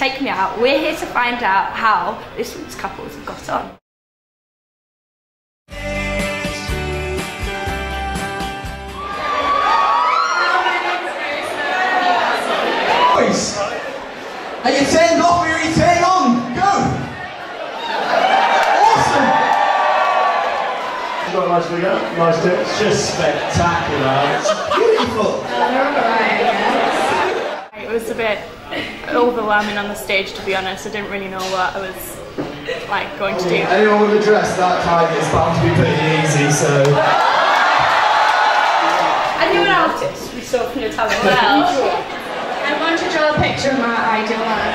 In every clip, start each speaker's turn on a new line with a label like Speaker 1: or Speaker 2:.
Speaker 1: take me out. We're here to find out how this week's couples have got on.
Speaker 2: Boys, are you turned off or are you turned on? Go! Awesome!
Speaker 3: Got a nice figure, nice tits. Just spectacular.
Speaker 2: Beautiful!
Speaker 4: It was a bit overwhelming on the stage, to be honest. I didn't really know what I was like going to do.
Speaker 3: Anyone with a dress that tight is bound to be pretty easy, so.
Speaker 1: And you're an artist, we saw from your talent. Well,
Speaker 5: I want to draw a picture of my ideal man.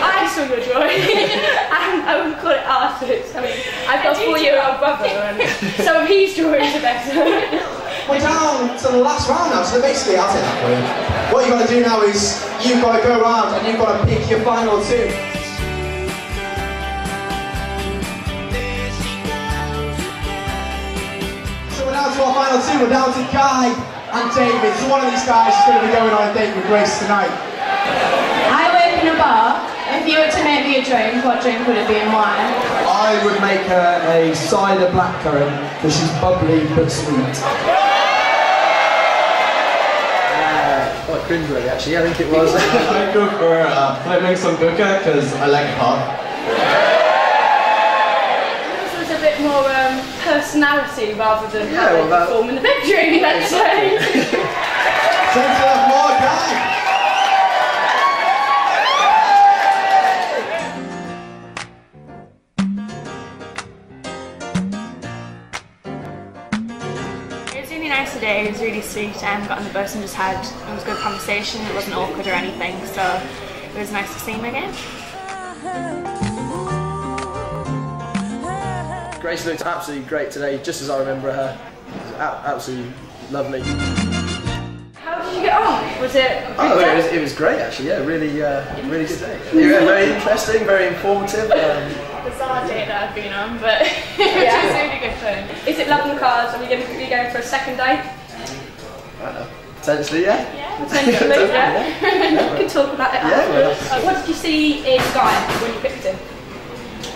Speaker 1: I saw your drawing. and I would call it artist. I mean, I've got a four-year-old brother, and some of his drawings are better.
Speaker 2: We're down to the last round now, so basically, I'll take that for you. What you've got to do now is you've got to go around and you've got to pick your final two. So we're down to our final two. We're down to Guy and David. So one of these guys is going to be going on a date with Grace tonight.
Speaker 5: I work in a bar. If you were to make me a drink, what drink would it be and why?
Speaker 3: I would make her a cider blackcurrant because she's bubbly but sweet.
Speaker 6: Quite cringe really actually, I think it was. I'd go for uh, I'd make some buka because I like pop.
Speaker 1: This was a bit more um, personality rather than
Speaker 6: Yeah,
Speaker 1: how
Speaker 6: well,
Speaker 1: they
Speaker 6: that-
Speaker 1: perform in the bedroom, let's say.
Speaker 2: Centre of more Guy.
Speaker 4: Today, it was and got on the bus and just had, it was a good conversation, it wasn't awkward or anything, so it was nice to see him again.
Speaker 6: Grace looked absolutely great today, just as I remember her. It was a- absolutely lovely.
Speaker 1: How did you get on? Was it a good
Speaker 6: Oh, it was, it was great actually, yeah, really, uh, really good day. Yeah, very interesting, very informative. Um,
Speaker 4: Bizarre date that I've been on, but
Speaker 1: Yeah.
Speaker 4: it was really good fun.
Speaker 1: Is it love and cards? Are we going to be going for a second date?
Speaker 6: I don't know, potentially, yeah.
Speaker 1: Potentially, yeah. we can talk about it
Speaker 6: Yeah,
Speaker 1: afterwards.
Speaker 6: well,
Speaker 1: Uh, what did you see in Guy when you picked him?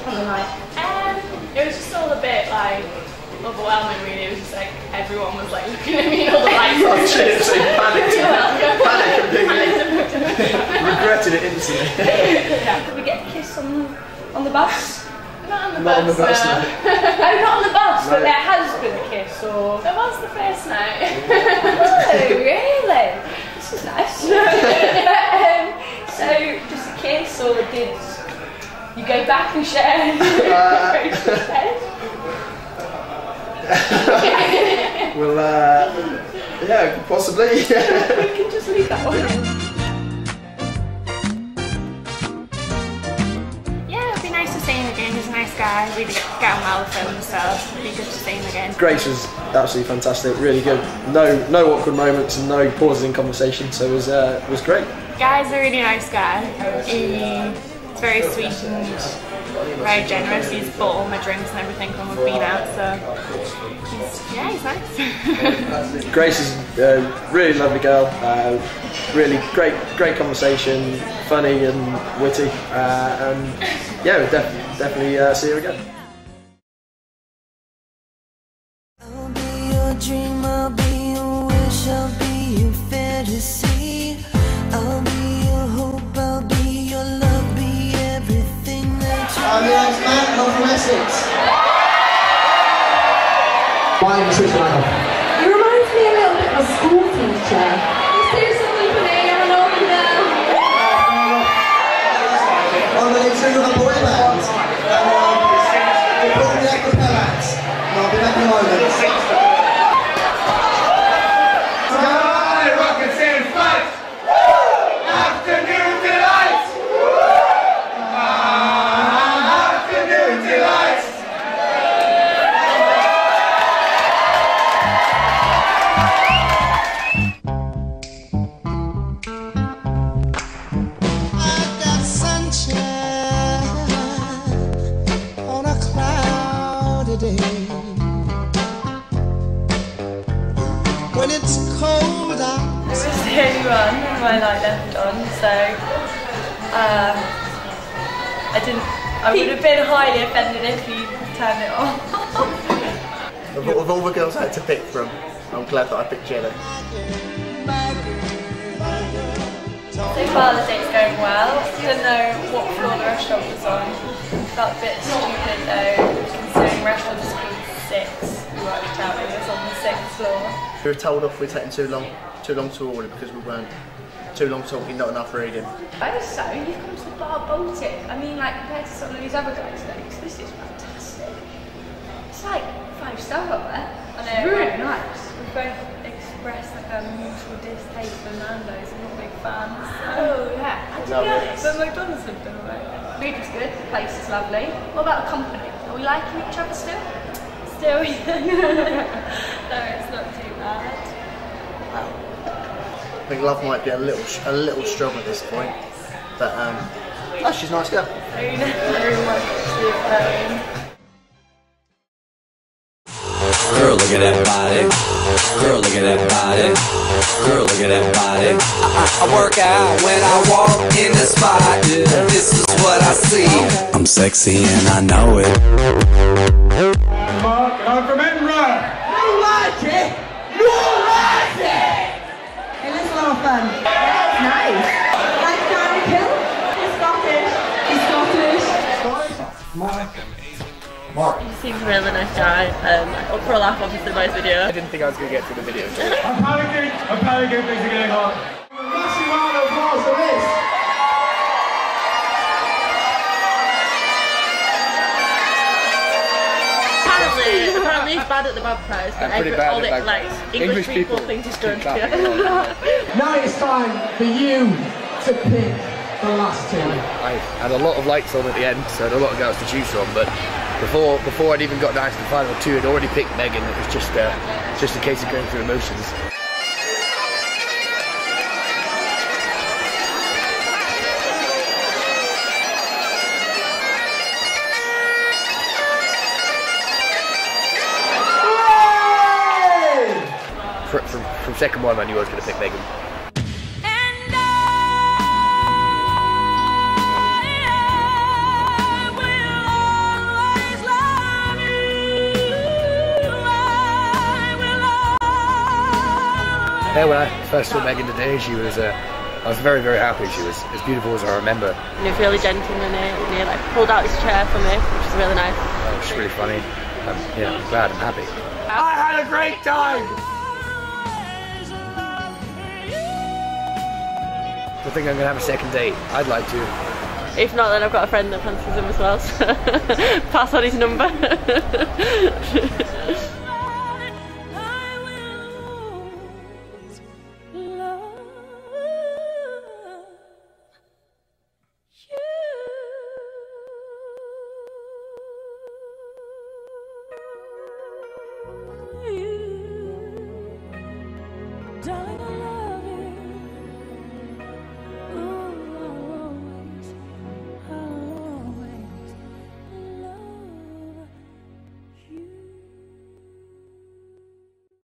Speaker 1: On the night.
Speaker 4: Um, it was just all a bit like overwhelming really, it was just like everyone was like looking at me and all the lights
Speaker 6: Oh,
Speaker 4: were
Speaker 6: shit, so panicked. Panic completely. Regretted it instantly. yeah.
Speaker 1: Did we get a kiss on, on the bus?
Speaker 4: Not on the
Speaker 6: Not on the
Speaker 4: bus,
Speaker 6: bus,
Speaker 4: no.
Speaker 1: oh, not on the bus, but there has been a kiss, or...
Speaker 4: That was the first night.
Speaker 1: Oh, really? This is nice. um, so, just a kiss, or did you go back and share?
Speaker 6: Well, uh, yeah, possibly.
Speaker 1: we can just leave that one.
Speaker 4: Guy, really get, on well with him, so it'd be good to see him again.
Speaker 6: Grace was absolutely fantastic, really good. No, no awkward moments and no pauses in conversation, so it was, uh, it was great.
Speaker 4: Guy's a really nice guy. He's very sweet and very generous. He's bought all my drinks and everything when we've been out, so yeah, he's nice.
Speaker 6: Grace is a really lovely girl, uh, really great, great conversation, funny and witty, uh, and yeah, we'll def- definitely uh, see her again.
Speaker 7: I'll be your dream, I'll
Speaker 1: my light left on, so um, I didn't. I would have been highly offended if you turned it off.
Speaker 8: Of, all- of all the girls I had to pick from, I'm glad that I picked Jenna.
Speaker 1: So far the date's going well. Don't know what floor the restaurant was on. Felt a bit stupid though, considering the restaurant was called six. We worked out it was on the sixth floor.
Speaker 8: We were told off we're taking too long, too long to order because we weren't too long talking, not enough reading.
Speaker 1: Oh, so you've come to Bar Baltic. I mean, like compared to some of these other guys' dates, this is fantastic. It's like five star up there. I know. Really nice. We both expressed like a mutual distaste for Nando's. I'm not big fans. Oh yeah. And to be honest, but McDonald's have done alright. Food is good. The place is lovely. What about the company? Are we liking each other still? Still, yeah. no, it's not too bad.
Speaker 8: I think love might be a little, a little strong at this point, but um, oh, she's a nice girl.
Speaker 1: Very, very much
Speaker 9: Girl, look at that body. Girl, look at that body. Girl, look at that body. I, I, I work out when I walk in the spot. Yeah, this is what I see. I'm sexy and I know it.
Speaker 3: Mark, and I'm from Edinburgh.
Speaker 2: You like it? You like it? Hey, let's have fun. That's nice. Like Darren Kill? He's Scottish. He's Scottish.
Speaker 3: Mark.
Speaker 10: He seems a really nice guy. Um, up for a laugh, obviously, by his video.
Speaker 11: I didn't think I was going to get to the video.
Speaker 3: I'm panicking. I'm panicking. Things are getting hot.
Speaker 12: Massive round of applause for this.
Speaker 10: Apparently, apparently he's bad at the bad prize, but
Speaker 11: I'm pretty
Speaker 10: every,
Speaker 11: bad
Speaker 10: all
Speaker 11: at
Speaker 10: the, like English,
Speaker 11: English
Speaker 10: people,
Speaker 11: people
Speaker 10: think he's good. Yeah.
Speaker 3: Now it's time for you to pick the last two.
Speaker 11: I had a lot of lights on at the end, so I had a lot of girls to choose from. But before before I'd even got down to the final two, I'd already picked Megan. It was just uh, just a case of going through emotions. Second one, I knew I was going to pick Megan. Yeah, when I first saw Megan today, she was. Uh, I was very, very happy. She was as beautiful as I remember.
Speaker 10: And he was really gentlemanly, and he like pulled out his chair for me, which is really nice.
Speaker 11: That was really funny. Um, yeah, I'm glad. I'm happy. I had a great time. I think I'm gonna have a second date. I'd like to.
Speaker 10: If not, then I've got a friend that fancies him as well, so pass on his number.